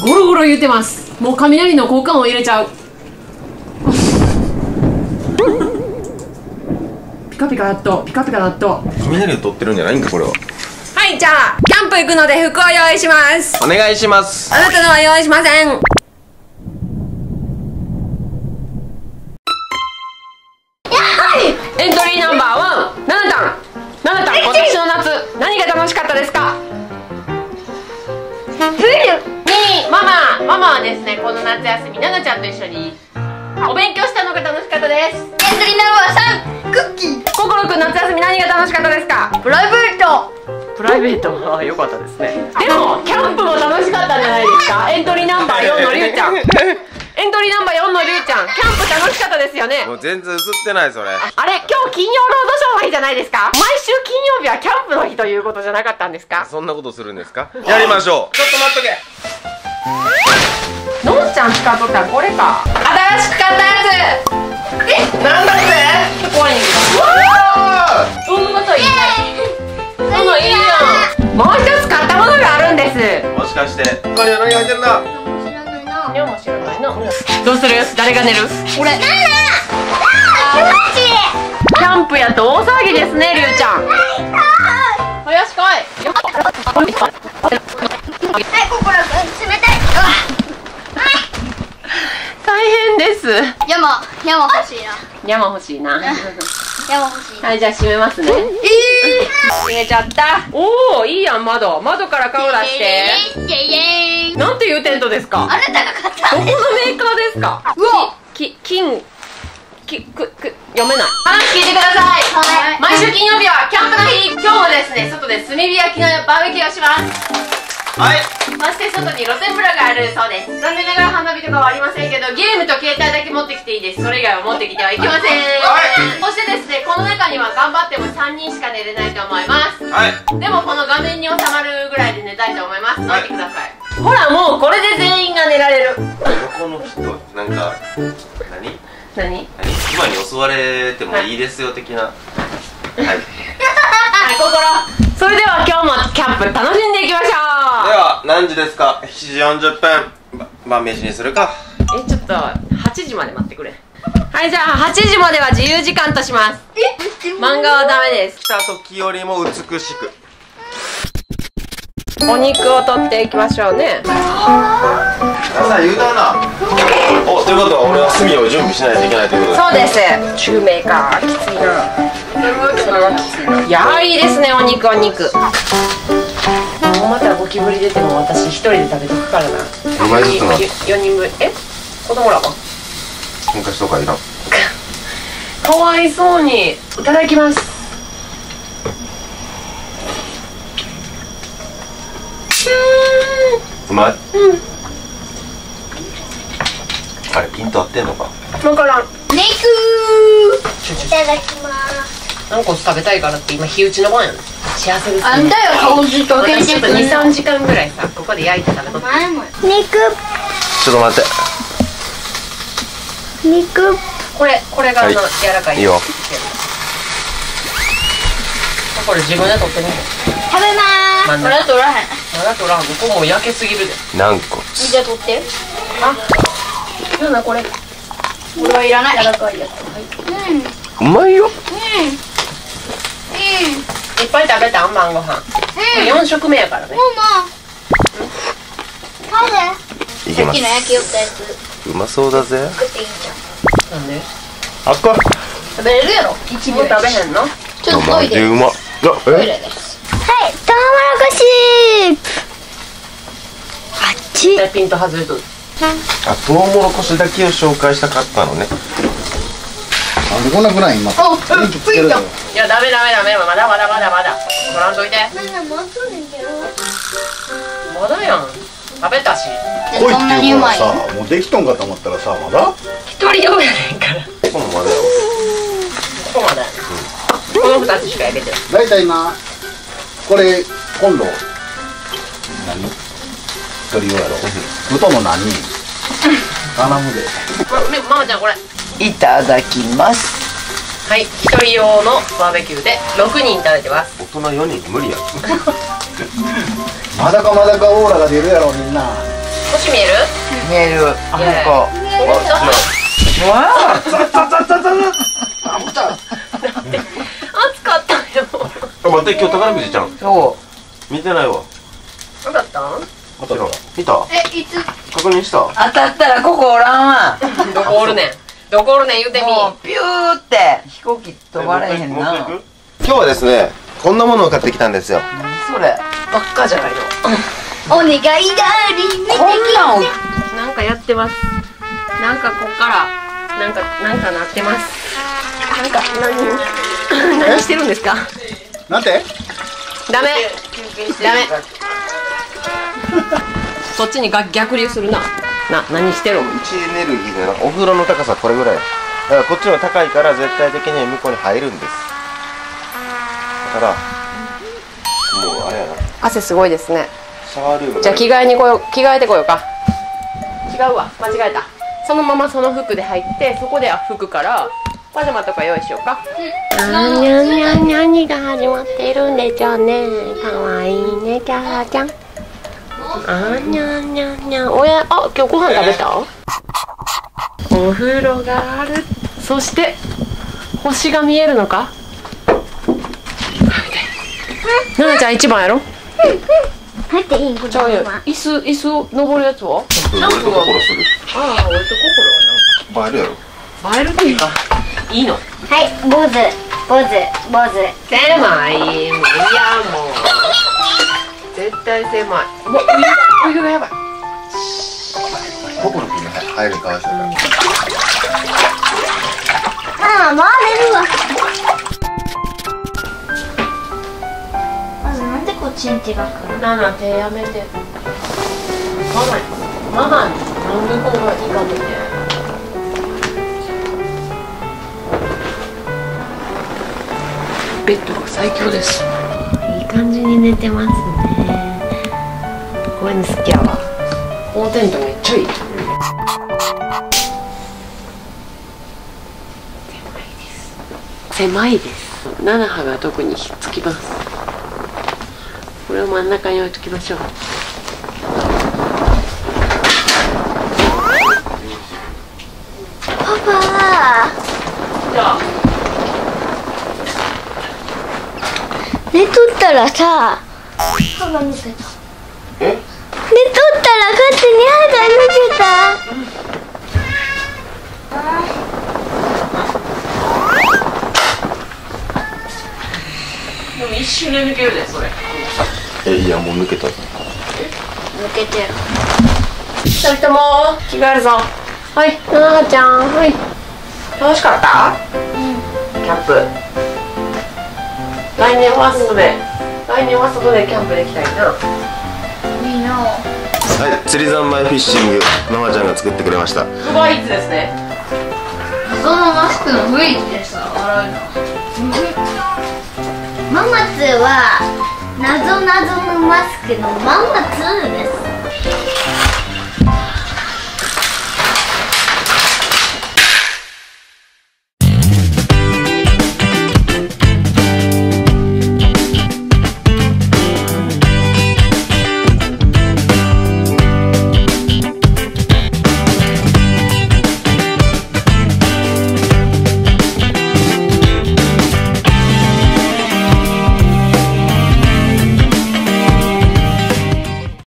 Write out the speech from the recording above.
ゴロゴロ言ってます。もう雷の交換を入れちゃう。ピカピカ納豆ピカピカ納豆雷を取ってるんじゃないんかこれは。はいじゃあキャンプ行くので服を用意します。お願いします。あなたのは用意しませんお勉強したのが楽しかったです。エントリーナンバー3クッキー。ココロくん夏休み何が楽しかったですか？プライベート。プライベート。は良かったですね。でもキャンプも楽しかったんじゃないですか。エントリーナンバー4のりゅうちゃん。エントリーナンバー4のりゅうちゃんキャンプ楽しかったですよね。もう全然映ってないそれ。あれ今日金曜ロードショーの日じゃないですか？毎週金曜日はキャンプの日ということじゃなかったんですか？そんなことするんですか？やりましょう。ちょっと待っとけのんちゃん使っとったらこれか。新しく買ったやつ。えなんだって怖いんですそんなこと言いそんなんいいやん。もう一つ買ったものがあるんです。もしかして。他には何入ってるんだ？知らないな。にゃも知らないなどうする？誰が寝る？俺。なんだキャンプやと大騒ぎですねりゅうちゃん。よし来いはい心くん冷たいうわ大変です山山欲しいな山欲しいな。山欲しい。なはいじゃあ閉めますね。ええ閉めちゃった。おおいいやん窓。窓から顔出して。イェイ。イェイ。なんていうテントですか？あなたが買った。どこのメーカーですか？うわ。き金きくく読めない。話聞いてください。はい。毎週金曜日はキャンプの日。今日もですね外で炭火焼きのバーベキューをしますはい。そして外に露天風呂があるそうです。残念ながら花火とかはありませんけどゲームと携帯だけ持ってきていいです。それ以外は持ってきてはいけません、そしてですねこの中には頑張っても3人しか寝れないと思います。はい。でもこの画面に収まるぐらいで寝たいと思います。はい。待ってください。ほらもうこれで全員が寝られる。この人なんか何？何？何？今に襲われてもいいですよ的な。はい。ではい 心。それでは今日もキャンプ楽しんでいきましょうは何時ですか？7時40分。ば晩飯にするか。えちょっと8時まで待ってくれ。はいじゃあ8時までは自由時間とします。漫画はダメです来た時よりも美しく。お肉を取っていきましょうね。朝言うたな。おということは俺は炭を準備しないといけないということそうです。中名かきついな。それはきついな。いやいいですねお肉お肉もうまたゴキブリ出ても私一人で食べとくからな。2枚ずつな。4人分。え？子供らは？昔とかいらんかわいそうにいただきます。うまい？あれピント合ってんのか？分からん。ネイクー。いただきます。何個食べたいからって今火打ちの番やね幸せですね。あんたよ顔ずっと。私ちょっと23時間ぐらいさここで焼いて食べとって前も。肉ちょっと待って。肉。これこれがあの、はい。柔らかい。いいよ。これ自分で取ってみて食べまーすこれは取らへん。まだ取らん。ここもう焼けすぎるで。何個？じゃあ取って。あなんだこれ。これはいらない。柔らかいやつ。うん。うんうまいよ。うんいっぱい食べたん晩ご飯。うん。4食目やからね。さっきの焼きよったやつ。うまそうだぜ。食っていいんじゃんなんで？あっこ。食べれるやろ？一食べへんの？ちょっとトイレうまっ。トイレです。はいトウモロコシあっち。でピント外れとる。あトウモロコシだけを紹介したかったのねなんでこんなくない今。お電気つけるぞいやダメダメダメ。まだまだまだまだ。取らんといて。まだやん。食べたし。来いって言うからさもうできとんかと思ったらさまだ。一人用やねんか。らここもまだや。ここまで。やねこの2つしか焼けてない。大体なこれ今度。何？一人用やろ。豚の何？人頼むで。まねママちゃんこれいただきます。はい一人用のバーベキューで6人食べてます。大人4人無理や。まだかまだかオーラが出るやろみんな。星見える？見える。あそこ。うわ暑かったよ。あ待って今日宝くじちゃんそ見てないわ。何だった？んもちろん見た？えいつ？確認した。う当たったらここおらんわ。どこおるねんどこおるねん言うてみ。もうピューって飛行機飛ばれへんな。今日はですねこんなものを買ってきたんですよ。それ？ばっかじゃないの。お願いダーリン見てこんなんを。なんかやってます。なんかこっからなんかなんかなってます。なんか何？何してるんですか？なんて？ダメ。ダメ。そっちにが逆流するなな何してる？ん位置エネルギーでなお風呂の高さこれぐらい。だからこっちの高いから絶対的に向こうに入るんです。だからもうあれやな。汗すごいですね。シャワールームじゃあ着替えに来よう着替えてこようか。違うわ。間違えた。そのままその服で入ってそこでは服からパジャマとか用意しようか。あにゃんにゃんにゃんにが始まっているんでしょうねかわいいねキャーちゃんあにゃんにゃんにゃんおやあ今日ご飯食べた？お風呂がある。そして星が見えるのか？ななちゃん一番やろ？入っていいんこちゃうよ。椅子椅子登るやつは？俺と心する。ああ俺と心映えるやろ。はな映えるっていうかいいの？はい坊主。坊主坊主。狭いいやもう絶対狭い。うわお湯がお湯がやばい。心君に入るかわしたからああ回れるわ。まずなんでこっちに手が来るなな手やめて。ママママになんでこんないいかけてベッドが最強です。いい感じに寝てますねこういうの好きやわ。コーテントめっちゃいい。狭いです。7波が特にひっつきます。これを真ん中に置いときましょう。パパ。じゃあ。寝とったらさ。歯が抜けたえ？ったら勝手に歯が抜けた。でも一瞬で抜けるでそれ。えいやもう抜けた。抜けてる。二人とも着替えるぞ。はい。ななちゃん。はい。楽しかった？キャンプ。来年は外で来年は外でキャンプできたいなはい釣り三昧フィッシングママちゃんが作ってくれました。クバイツですね。そのマスクの雰囲気でさ笑うのママツーは謎謎のマスクのママツーです